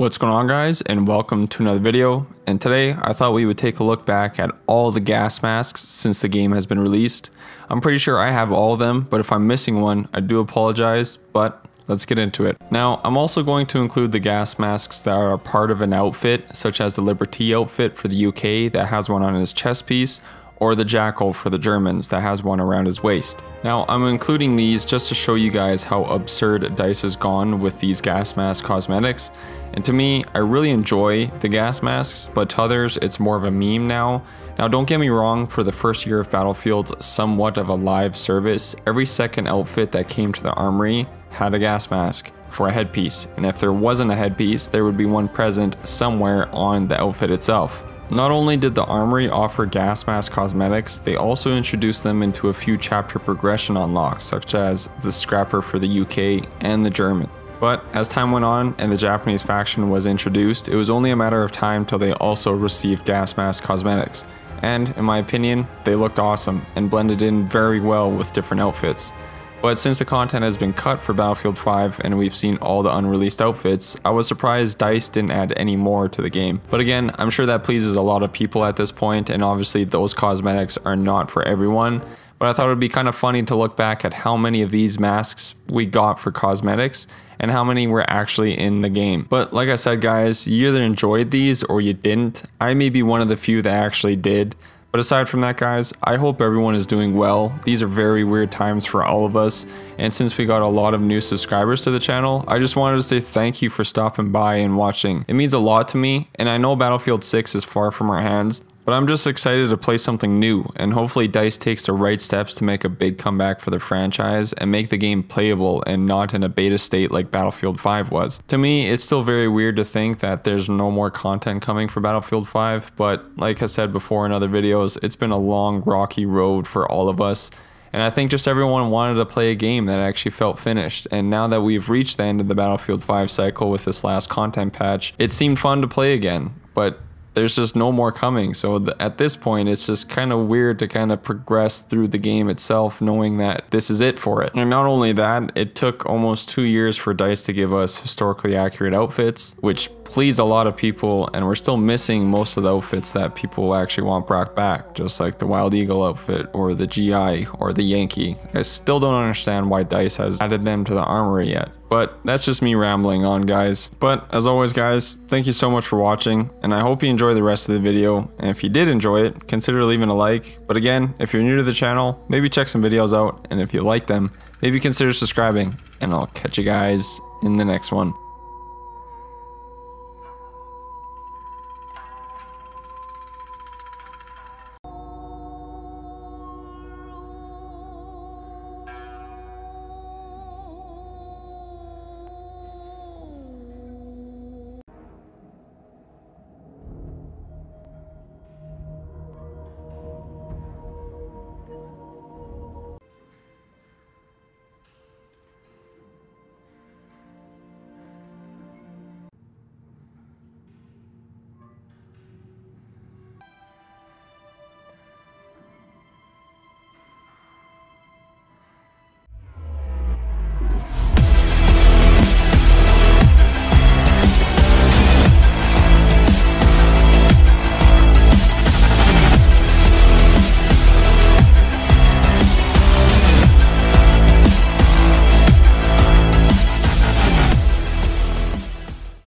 What's going on guys and welcome to another video and today I thought we would take a look back at all the gas masks since the game has been released. I'm pretty sure I have all of them but if I'm missing one I do apologize but let's get into it. Now I'm also going to include the gas masks that are part of an outfit such as the Liberty outfit for the UK that has one on his chest piece or the Jackal for the Germans that has one around his waist. Now I'm including these just to show you guys how absurd DICE has gone with these gas mask cosmetics and to me I really enjoy the gas masks but to others it's more of a meme now. Now don't get me wrong, for the first year of Battlefield's somewhat of a live service, every second outfit that came to the armory had a gas mask for a headpiece, and if there wasn't a headpiece, there would be one present somewhere on the outfit itself. Not only did the Armory offer gas mask cosmetics, they also introduced them into a few chapter progression unlocks, such as the Scrapper for the UK and the German. But as time went on and the Japanese faction was introduced, it was only a matter of time till they also received gas mask cosmetics. And in my opinion, they looked awesome and blended in very well with different outfits. But since the content has been cut for Battlefield 5 and we've seen all the unreleased outfits, I was surprised DICE didn't add any more to the game. But again, I'm sure that pleases a lot of people at this point and obviously those cosmetics are not for everyone. But I thought it would be kind of funny to look back at how many of these masks we got for cosmetics and how many were actually in the game. But like I said guys, you either enjoyed these or you didn't. I may be one of the few that actually did. But aside from that guys, I hope everyone is doing well. These are very weird times for all of us. And since we got a lot of new subscribers to the channel, I just wanted to say thank you for stopping by and watching. It means a lot to me, and I know Battlefield 6 is far from our hands, but I'm just excited to play something new, and hopefully DICE takes the right steps to make a big comeback for the franchise and make the game playable and not in a beta state like Battlefield 5 was. To me, it's still very weird to think that there's no more content coming for Battlefield 5, but like I said before in other videos, it's been a long, rocky road for all of us. And I think just everyone wanted to play a game that actually felt finished. And now that we've reached the end of the Battlefield 5 cycle with this last content patch, it seemed fun to play again. But there's just no more coming. So th- at this point, it's just kind of weird to kind of progress through the game itself, knowing that this is it for it. And not only that, it took almost two years for DICE to give us historically accurate outfits, which pleased a lot of people, and we're still missing most of the outfits that people actually want brought back, just like the Wild Eagle outfit or the GI or the Yankee. I still don't understand why DICE has added them to the armory yet. But that's just me rambling on, guys. But as always, guys, thank you so much for watching, and I hope you enjoy the rest of the video. And if you did enjoy it, consider leaving a like. But again, if you're new to the channel, maybe check some videos out, and if you like them, maybe consider subscribing. And I'll catch you guys in the next one.